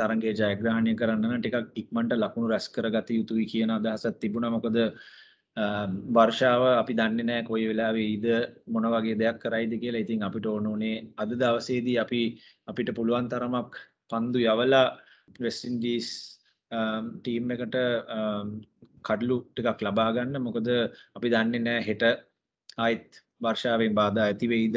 තරගේ ජයග්‍රහණය කරන්න ටිකක් ඉක්මට ලකුණු රැස් කරගත යුතුයි කියන අදහසත් තිබුණ. මොකද වර්ෂාව අපි දන්නේ නෑ කොයි වෙලාවේ ඊද මොන වගේ දෙයක් කරයිද කියලා. ඉතින් අපිට ඕන උනේ අද දවසේදී අපි අපිට පුළුවන් තරමක් පන්දු යවලා වෙස්ට් ඉන්ඩීස් ටීම් එකට කඩලු ටිකක් ලබා ගන්න. මොකද අපි දන්නේ නෑ හෙට ආයිත් වර්ෂාවෙන් බාධා ඇති වෙයිද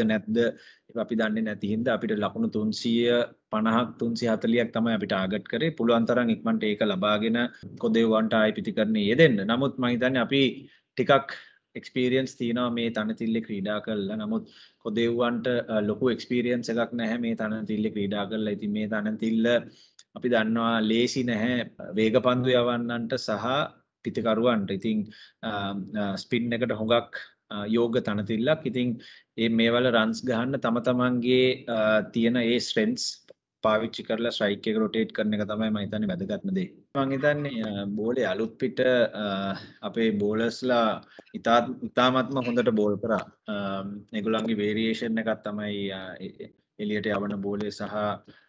නැද්ද අපි දන්නේ නැති හින්දා අපිට ලකුණු 350ක් 340ක් තමයි අපිට ආගට් කරේ පුළුවන් තරම් ඉක්මනට ඒක ලබාගෙන කොදෙව්වන්ට ආයි පිටිකරණේ යෙදෙන්න. නමුත් මම හිතන්නේ අපි ටිකක් එක්ස්පීරියන්ස් තියෙනවා මේ තනතිල්ලේ ක්‍රීඩා කරලා. නමුත් කොදෙව්වන්ට ලොකු එක්ස්පීරියන්ස් එකක් නැහැ මේ තනතිල්ලේ ක්‍රීඩා කරලා. ඉතින් මේ තනතිල්ල අපි දන්නවා ලේසි නැහැ වේගපන්දු යවන්නන්ට සහ පිතිකරුවන්ට. ඉතින් ස්පින් එකට හුඟක් යෝග තනතිල්ලක් ඉතින් ඒ මේවල රන්ස් ගහන්න තම තමන්ගේ තියෙන ඒ ස්ට්‍රෙන්ස් පාවිච්චි කරලා ස්ට්‍රයික් එක රොටේට් කරන එක තමයි මම හිතන්නේ වැදගත්ම දේ. මම හිතන්නේ බෝලේ අලුත් පිට අපේ බෝලර්ස්ලා ඉතා ඉතාමත්ම හොඳට බෝල් කරා. ඒගොල්ලන්ගේ වේරියේෂන් එකක් තමයි එලියට යවන බෝලේ සහ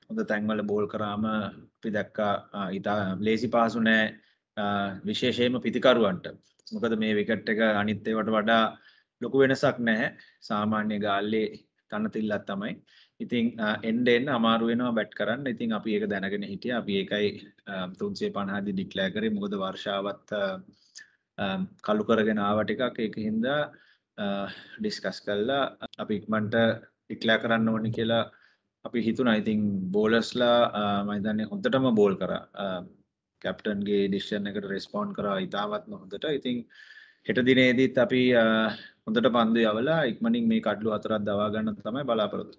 හොඳ තැන්වල බෝල් කරාම අපි දැක්කා ඉතා ලේසි පාසු නෑ විශේෂයෙන්ම පිතිකරුවන්ට. මොකද මේ විකට් එක අනිත් ඒවාට වඩා ලොකු වෙනසක් නැහැ. සාමාන්‍ය ගාල්ලේ තනතිල්ලක් තමයි. ඉතින් එන්ඩ එන්න අමාරු වෙනවා බැට් කරන්න. ඉතින් අපි ඒක දැනගෙන හිටිය. අපි ඒකයි තුන්සේ පණහදි ඩික්ලෑ කරේ. මොකද වර්ෂාවත් කළු කරගෙන ආවට එකක් ඒක හින්දා ඩිස්කස් කල්ලා අපි ඉක්මන්ට ඩික්ලෑ කරන්න ඕනි කියලා අපි හිතුනා ඉතින් බෝලස්ලා මයිතන්නේ හොඳටම බෝල් කර. කැප්ටන්ගේ ඩිශ්ෂන් එකට රෙස්පෝන්් කරා. ඉතාමත්ම හොඳට. ඉතින් හෙට දිනේදීත් අපි හොඳට පන්දු යවලා ඉක්මනින් මේ කඩලු හතරක් දවා ගන්න තමයි බලාපොරොත්තු.